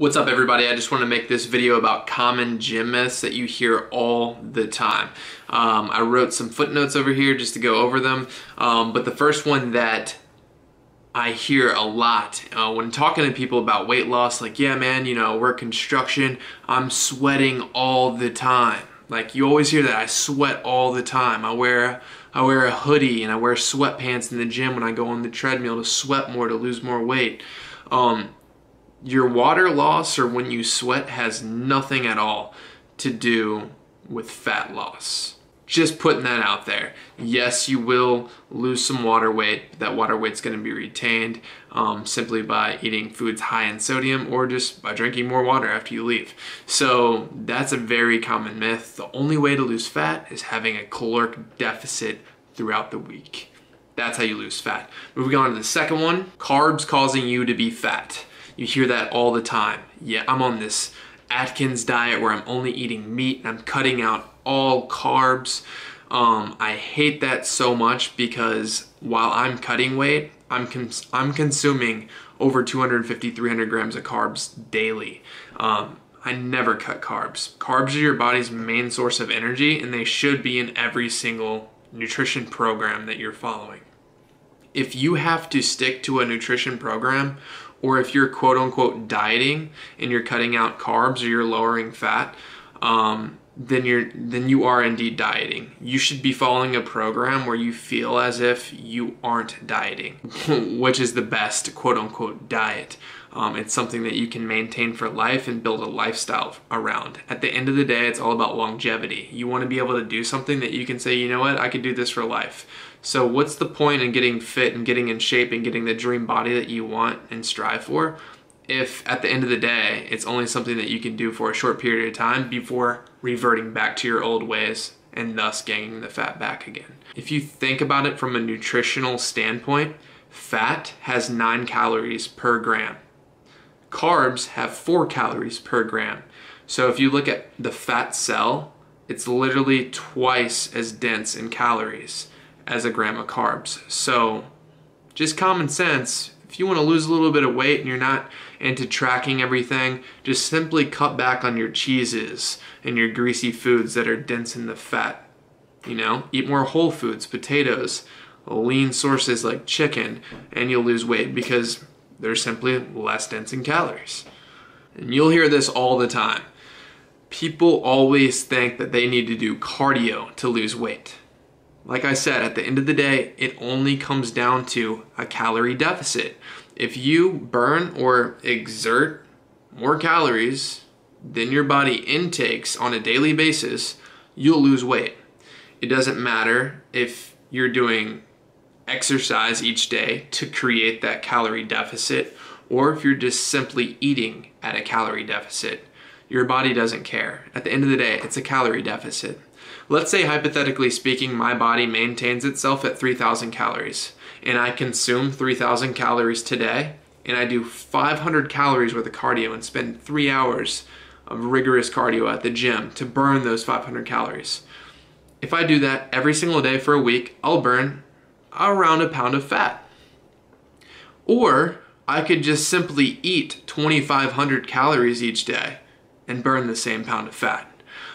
What's up everybody? I just want to make this video about common gym myths that you hear all the time. Um, I wrote some footnotes over here just to go over them, um, but the first one that I hear a lot uh, when talking to people about weight loss, like, yeah man, you know, work construction, I'm sweating all the time. Like you always hear that, I sweat all the time. I wear, I wear a hoodie and I wear sweatpants in the gym when I go on the treadmill to sweat more, to lose more weight. Um, your water loss or when you sweat has nothing at all to do with fat loss. Just putting that out there. Yes, you will lose some water weight. That water weight's going to be retained um, simply by eating foods high in sodium or just by drinking more water after you leave. So that's a very common myth. The only way to lose fat is having a caloric deficit throughout the week. That's how you lose fat. Moving on to the second one, carbs causing you to be fat. You hear that all the time. Yeah, I'm on this Atkins diet where I'm only eating meat and I'm cutting out all carbs. Um, I hate that so much because while I'm cutting weight, I'm cons I'm consuming over 250, 300 grams of carbs daily. Um, I never cut carbs. Carbs are your body's main source of energy and they should be in every single nutrition program that you're following. If you have to stick to a nutrition program or if you're quote unquote dieting and you're cutting out carbs or you're lowering fat, um, then you're then you are indeed dieting. You should be following a program where you feel as if you aren't dieting, which is the best quote unquote diet. Um, it's something that you can maintain for life and build a lifestyle around. At the end of the day, it's all about longevity. You want to be able to do something that you can say, you know what, I could do this for life. So what's the point in getting fit and getting in shape and getting the dream body that you want and strive for if at the end of the day it's only something that you can do for a short period of time before reverting back to your old ways and thus gaining the fat back again. If you think about it from a nutritional standpoint, fat has 9 calories per gram. Carbs have 4 calories per gram. So if you look at the fat cell, it's literally twice as dense in calories as a gram of carbs. So just common sense, if you want to lose a little bit of weight and you're not into tracking everything, just simply cut back on your cheeses and your greasy foods that are dense in the fat. You know, eat more whole foods, potatoes, lean sources like chicken, and you'll lose weight because they're simply less dense in calories. And you'll hear this all the time. People always think that they need to do cardio to lose weight. Like I said, at the end of the day, it only comes down to a calorie deficit. If you burn or exert more calories than your body intakes on a daily basis, you'll lose weight. It doesn't matter if you're doing exercise each day to create that calorie deficit or if you're just simply eating at a calorie deficit. Your body doesn't care. At the end of the day, it's a calorie deficit. Let's say hypothetically speaking, my body maintains itself at 3,000 calories and I consume 3,000 calories today and I do 500 calories worth of cardio and spend three hours of rigorous cardio at the gym to burn those 500 calories. If I do that every single day for a week, I'll burn around a pound of fat. Or I could just simply eat 2,500 calories each day and burn the same pound of fat.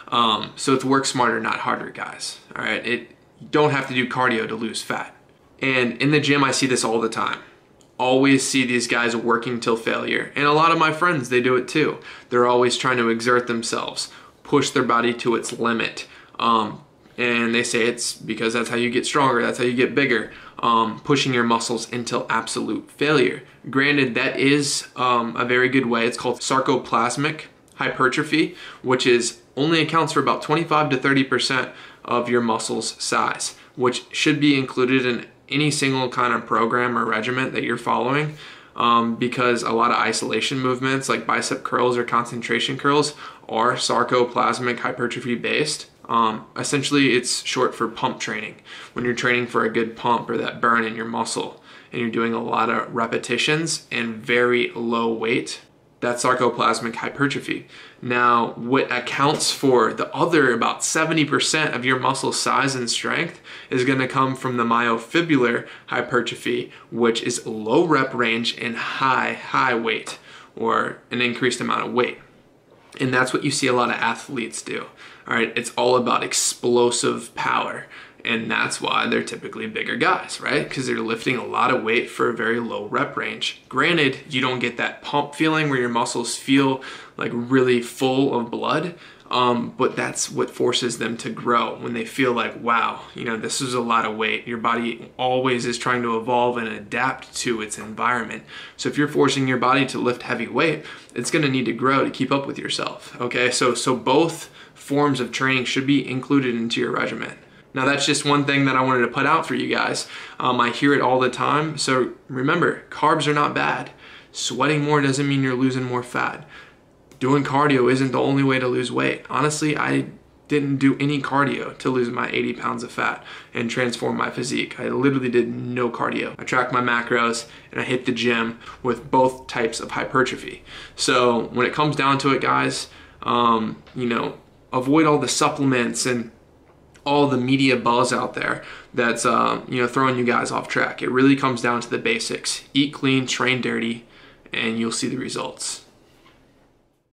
Um, so it's work smarter, not harder, guys. All right, it you don't have to do cardio to lose fat. And in the gym, I see this all the time. Always see these guys working till failure. And a lot of my friends, they do it too. They're always trying to exert themselves, push their body to its limit. Um, and they say it's because that's how you get stronger, that's how you get bigger, um, pushing your muscles until absolute failure. Granted, that is um, a very good way. It's called sarcoplasmic hypertrophy, which is only accounts for about 25 to 30% of your muscle's size, which should be included in any single kind of program or regiment that you're following. Um, because a lot of isolation movements like bicep curls or concentration curls are sarcoplasmic hypertrophy based. Um, essentially, it's short for pump training. When you're training for a good pump or that burn in your muscle, and you're doing a lot of repetitions and very low weight, that sarcoplasmic hypertrophy. Now, what accounts for the other about 70% of your muscle size and strength is going to come from the myofibrillar hypertrophy, which is low rep range and high, high weight. or an increased amount of weight. And that's what you see a lot of athletes do. All right, it's all about explosive power. And that's why they're typically bigger guys, right? Because they're lifting a lot of weight for a very low rep range. Granted, you don't get that pump feeling where your muscles feel like really full of blood, um, but that's what forces them to grow when they feel like, wow, you know, this is a lot of weight. Your body always is trying to evolve and adapt to its environment. So if you're forcing your body to lift heavy weight, it's going to need to grow to keep up with yourself. Okay, so so both forms of training should be included into your regimen. Now that's just one thing that I wanted to put out for you guys. Um, I hear it all the time. So remember, carbs are not bad. Sweating more doesn't mean you're losing more fat doing cardio isn't the only way to lose weight. Honestly, I didn't do any cardio to lose my 80 pounds of fat and transform my physique. I literally did no cardio. I tracked my macros and I hit the gym with both types of hypertrophy. So when it comes down to it, guys, um, you know, avoid all the supplements and all the media buzz out there that's uh, you know throwing you guys off track. It really comes down to the basics: eat clean, train dirty, and you'll see the results.